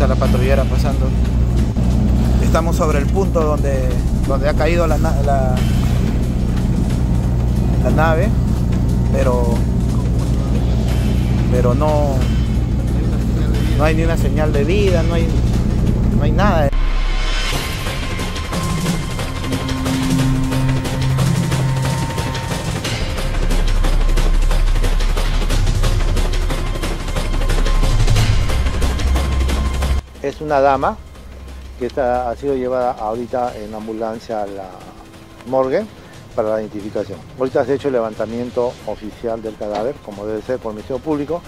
está la patrullera pasando. Estamos sobre el punto donde, donde ha caído la, la, la nave, pero, pero no, no hay ni una señal de vida, no hay, no hay nada. Es una dama que está, ha sido llevada ahorita en ambulancia a la morgue para la identificación. Ahorita se ha hecho el levantamiento oficial del cadáver, como debe ser por Ministerio Público,